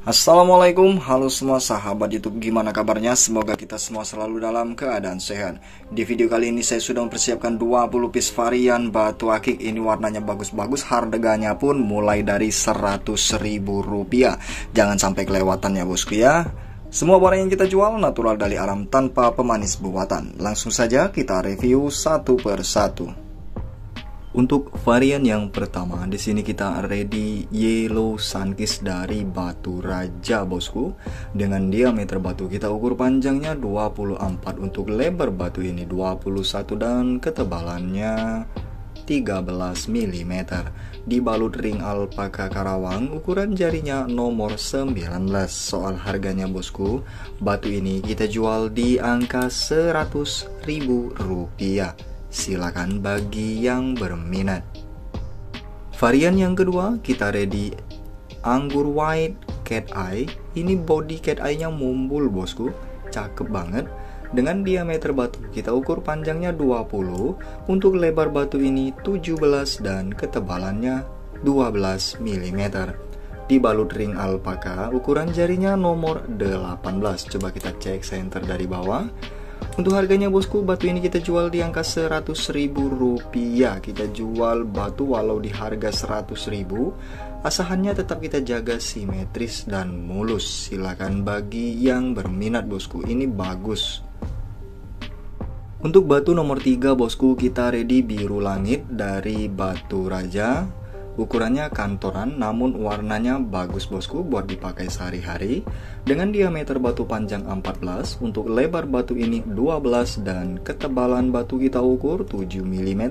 Assalamualaikum, halo semua sahabat YouTube, gimana kabarnya? Semoga kita semua selalu dalam keadaan sehat. Di video kali ini saya sudah mempersiapkan 20 piece varian batu akik. Ini warnanya bagus-bagus, harganya pun mulai dari 100 ribu rupiah. Jangan sampai kelewatan ya bosku ya. Semua barang yang kita jual natural dari alam tanpa pemanis buatan. Langsung saja kita review satu per satu. Untuk varian yang pertama, di sini kita ready yellow sunkiss dari batu raja bosku. Dengan diameter batu kita ukur panjangnya 24 untuk lebar batu ini 21 dan ketebalannya 13 mm. Dibalut ring alpaka Karawang, ukuran jarinya nomor 19. Soal harganya bosku, batu ini kita jual di angka 100 ribu rupiah silakan bagi yang berminat. Varian yang kedua, kita ready anggur white cat eye. Ini body cat eye-nya mumbul bosku, cakep banget. Dengan diameter batu kita ukur panjangnya 20, untuk lebar batu ini 17 dan ketebalannya 12 mm. Dibalut ring alpaka, ukuran jarinya nomor 18. Coba kita cek center dari bawah. Untuk harganya bosku, batu ini kita jual di angka 100 ribu rupiah. Kita jual batu walau di harga 100 ribu. Asahannya tetap kita jaga simetris dan mulus. Silakan bagi yang berminat bosku. Ini bagus. Untuk batu nomor 3 bosku kita ready biru langit dari batu raja Ukurannya kantoran namun warnanya bagus bosku buat dipakai sehari-hari. Dengan diameter batu panjang 14 Untuk lebar batu ini 12 dan ketebalan batu kita ukur 7 mm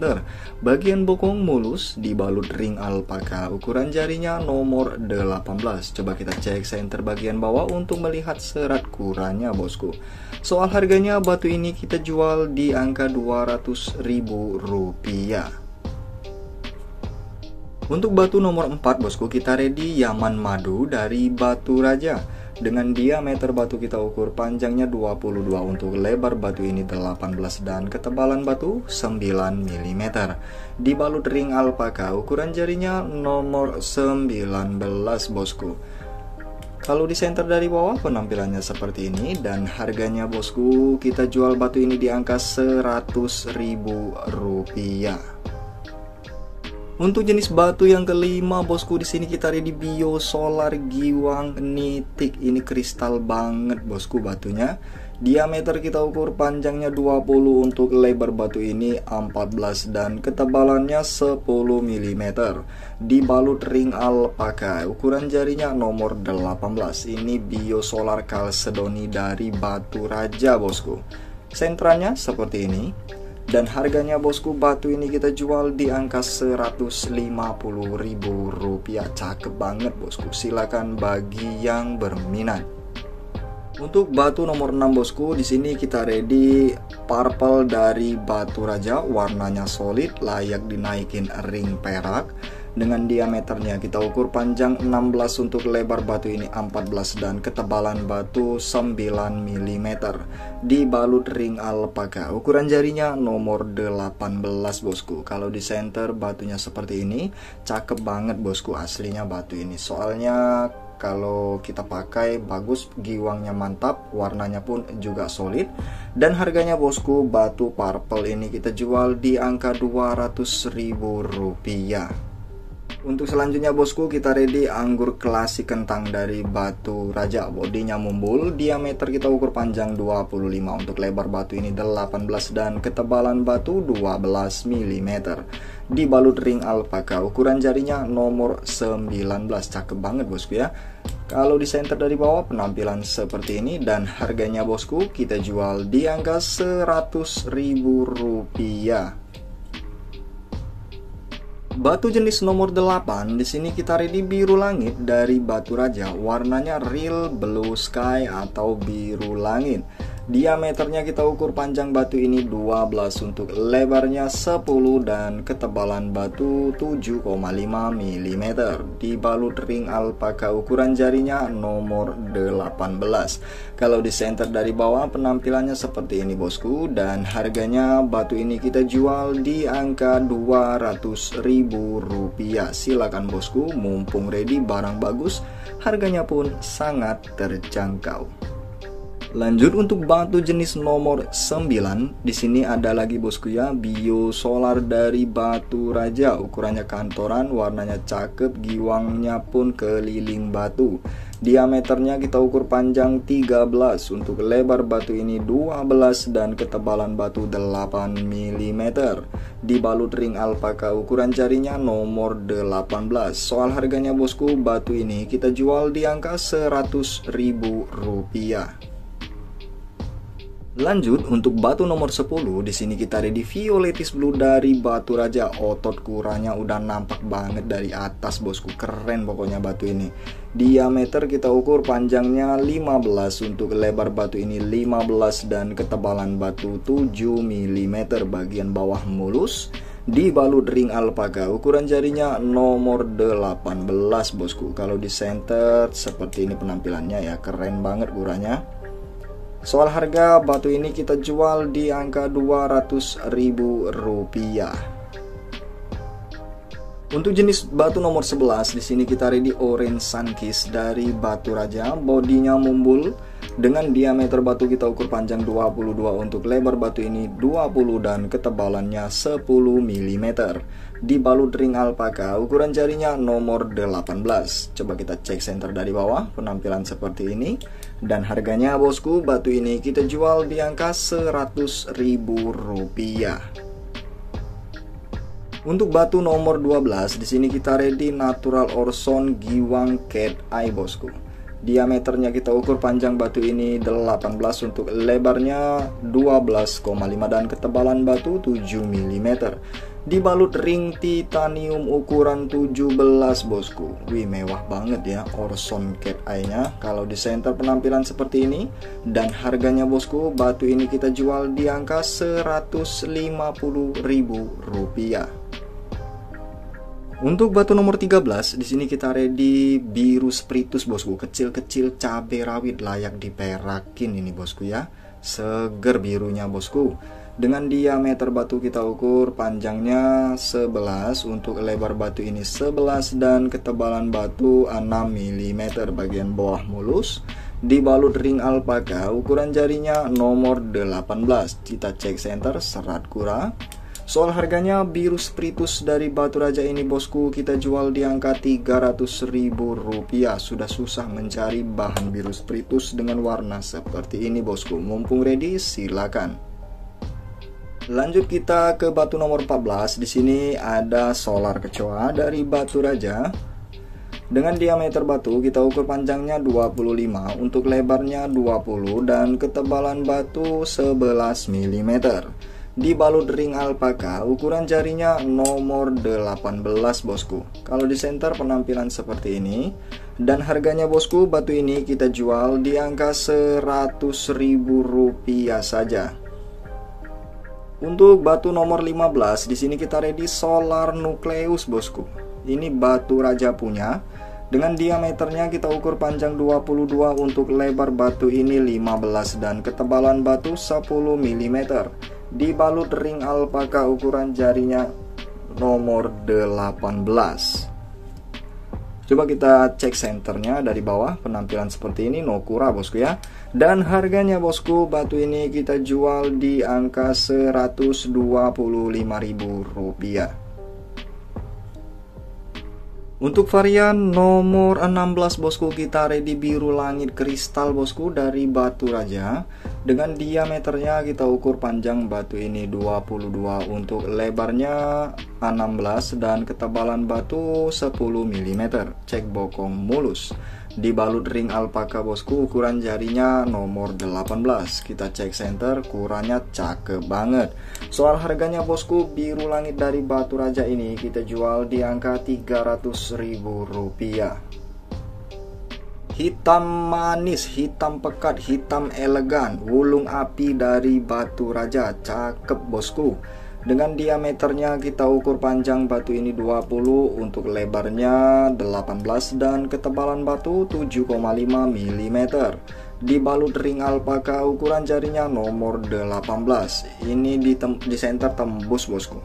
Bagian bokong mulus dibalut ring alpaka. Ukuran jarinya nomor 18 Coba kita cek center bagian bawah untuk melihat serat kurangnya bosku. Soal harganya batu ini kita jual di angka 200 ribu rupiah untuk batu nomor 4 bosku kita ready Yaman Madu dari Batu Raja. Dengan diameter batu kita ukur panjangnya 22 untuk lebar batu ini 18 dan ketebalan batu 9 mm dibalut ring alpaka ukuran jarinya nomor 19 bosku. Kalau di center dari bawah penampilannya seperti ini. Dan harganya bosku kita jual batu ini di angka 100 ribu rupiah untuk jenis batu yang kelima, bosku di sini kita ada di Bio Solar Giwang Nitik. Ini kristal banget, bosku batunya. Diameter kita ukur panjangnya 20 untuk lebar batu ini 14 dan ketebalannya 10 mm. Dibalut ring alpaka, ukuran jarinya nomor 18. Ini Bio Solar Calcedoni dari Batu Raja, bosku. Sentranya seperti ini dan harganya bosku batu ini kita jual di angka 150 ribu. Rupiah cakep banget bosku. Silakan bagi yang berminat. Untuk batu nomor 6 bosku di sini kita ready purple dari batu raja. Warnanya solid layak dinaikin ring perak dengan diameternya kita ukur panjang 16 untuk lebar batu ini 14 dan ketebalan batu 9 mm dibalut ring alpaka ukuran jarinya nomor 18 bosku. Kalau di center batunya seperti ini. Cakep banget bosku aslinya batu ini. Soalnya kalau kita pakai bagus giwangnya mantap warnanya pun juga solid. Dan harganya bosku batu purple ini kita jual di angka 200 ribu rupiah untuk selanjutnya bosku kita ready anggur klasik kentang dari batu raja. Bodinya mumbul diameter kita ukur panjang 25 untuk lebar batu ini 18 dan ketebalan batu 12 mm dibalut ring alpaka ukuran jarinya nomor 19 cakep banget bosku ya. Kalau di center dari bawah penampilan seperti ini. Dan harganya bosku kita jual di angka 100 ribu rupiah Batu jenis nomor 8 di sini kita ready biru langit dari batu raja. Warnanya real blue sky atau biru langit. Diameternya kita ukur panjang batu ini 12 untuk lebarnya 10 dan ketebalan batu 7,5 mm. Dibalut ring alpaka ukuran jarinya nomor 18. Kalau di center dari bawah penampilannya seperti ini bosku dan harganya batu ini kita jual di angka 200 ribu rupiah. Silakan bosku mumpung ready barang bagus harganya pun sangat terjangkau. Lanjut untuk batu jenis nomor 9, di sini ada lagi bosku ya, bio solar dari batu raja, ukurannya kantoran, warnanya cakep, giwangnya pun keliling batu. Diameternya kita ukur panjang 13, untuk lebar batu ini 12 dan ketebalan batu 8 mm. Dibalut ring alpaka ukuran jarinya nomor 18. Soal harganya bosku, batu ini kita jual di angka 100 ribu rupiah. Lanjut untuk batu nomor 10 di sini kita ada di violetis blue dari batu raja. Otot kurangnya udah nampak banget dari atas bosku. Keren pokoknya batu ini. Diameter kita ukur panjangnya 15 untuk lebar batu ini 15 dan ketebalan batu 7 mm bagian bawah mulus dibalut ring alpaga ukuran jarinya nomor 18 bosku. Kalau di center seperti ini penampilannya ya. Keren banget kurangnya Soal harga batu ini kita jual di angka 200 ribu rupiah. Untuk jenis batu nomor 11 di sini kita ready orange sunkist dari batu raja, bodinya mumbul dengan diameter batu kita ukur panjang 22 untuk lebar batu ini 20 dan ketebalannya 10 mm. Dibalut ring alpaka, ukuran jarinya nomor 18. Coba kita cek center dari bawah, penampilan seperti ini. Dan harganya bosku, batu ini kita jual di angka 100 ribu rupiah. Untuk batu nomor 12, di sini kita ready natural orson giwang cat eye bosku. Diameternya kita ukur panjang batu ini 18 untuk lebarnya 12,5 dan ketebalan batu 7 mm. Dibalut ring titanium ukuran 17 bosku. Wih mewah banget ya Orson Cat Eye-nya. Kalau di center penampilan seperti ini dan harganya bosku batu ini kita jual di angka 150.000 rupiah. Untuk batu nomor 13, di sini kita ready biru spiritus bosku, kecil-kecil cabai rawit layak diperakin ini bosku ya. Seger birunya bosku. Dengan diameter batu kita ukur panjangnya 11 untuk lebar batu ini 11 dan ketebalan batu 6 mm bagian bawah mulus. Dibalut ring alpaka ukuran jarinya nomor 18 kita cek center serat kura Soal harganya biru spiritus dari Batu Raja ini bosku. Kita jual di angka 300 ribu rupiah. Sudah susah mencari bahan biru spiritus dengan warna seperti ini bosku. Mumpung ready silakan. Lanjut kita ke batu nomor 14 Di sini ada solar kecoa dari Batu Raja. Dengan diameter batu kita ukur panjangnya 25 untuk lebarnya 20 dan ketebalan batu 11 mm dibalut ring alpaka ukuran jarinya nomor 18 bosku. Kalau di center penampilan seperti ini. Dan harganya bosku batu ini kita jual di angka 100 ribu rupiah saja. Untuk batu nomor 15 di sini kita ready solar nucleus bosku. Ini batu raja punya. Dengan diameternya kita ukur panjang 22 untuk lebar batu ini 15 dan ketebalan batu 10 mm dibalut ring alpaka ukuran jarinya nomor 18 coba kita cek senternya dari bawah penampilan seperti ini Nokura bosku ya. Dan harganya bosku batu ini kita jual di angka 125.000 rupiah. Untuk varian nomor 16 bosku kita ready biru langit kristal bosku dari batu raja Dengan diameternya kita ukur panjang batu ini 22 Untuk lebarnya 16 dan ketebalan batu 10 mm Cek bokong mulus. Dibalut ring alpaka bosku ukuran jarinya nomor 18 Kita cek center ukurannya cakep banget. Soal harganya bosku biru langit dari batu raja ini kita jual di angka 300 ribu rupiah hitam manis, hitam pekat, hitam elegan, wulung api dari batu raja, cakep bosku. Dengan diameternya kita ukur panjang batu ini 20, untuk lebarnya 18 dan ketebalan batu 7,5 mm. Dibalut ring alpaka ukuran jarinya nomor 18. Ini di, di center tembus bosku.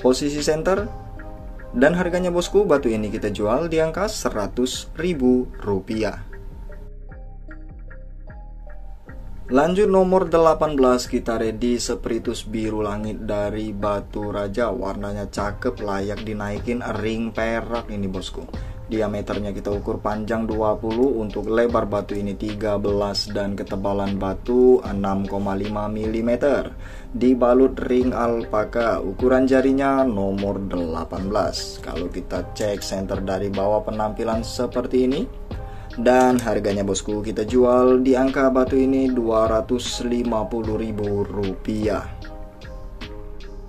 Posisi center dan harganya bosku, batu ini kita jual di angka 100 ribu rupiah. Lanjut nomor 18 kita ready spiritus biru langit dari batu raja Warnanya cakep layak dinaikin ring perak ini bosku Diameternya kita ukur panjang 20 Untuk lebar batu ini 13 dan ketebalan batu 6,5 mm dibalut ring alpaka ukuran jarinya nomor 18 kalau kita cek center dari bawah penampilan seperti ini dan harganya bosku kita jual di angka batu ini Rp250.000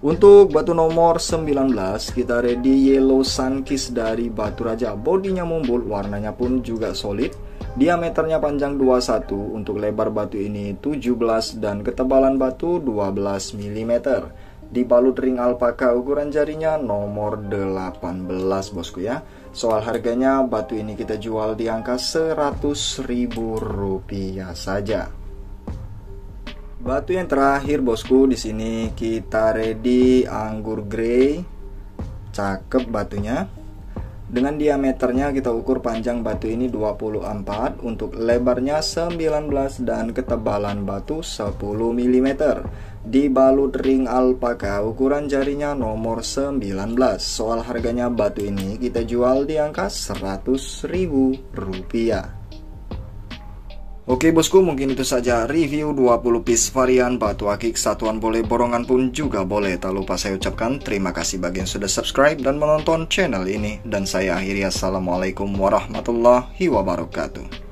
untuk batu nomor 19 kita ready yellow sunkist dari batu raja. Bodinya mumbul warnanya pun juga solid. Diameternya panjang 21 untuk lebar batu ini 17 dan ketebalan batu 12 mm dibalut ring alpaka ukuran jarinya nomor 18 bosku ya. Soal harganya batu ini kita jual di angka 100 ribu rupiah saja Batu yang terakhir bosku di sini kita ready anggur grey. Cakep batunya. Dengan diameternya kita ukur panjang batu ini 24 untuk lebarnya 19 dan ketebalan batu 10 mm. Dibalut ring alpaka ukuran jarinya nomor 19. Soal harganya batu ini kita jual di angka 100.000 rupiah. Oke bosku mungkin itu saja review 20 piece varian batu akik satuan boleh borongan pun juga boleh. Tak lupa saya ucapkan terima kasih bagi yang sudah subscribe dan menonton channel ini. Dan saya akhiri assalamualaikum warahmatullahi wabarakatuh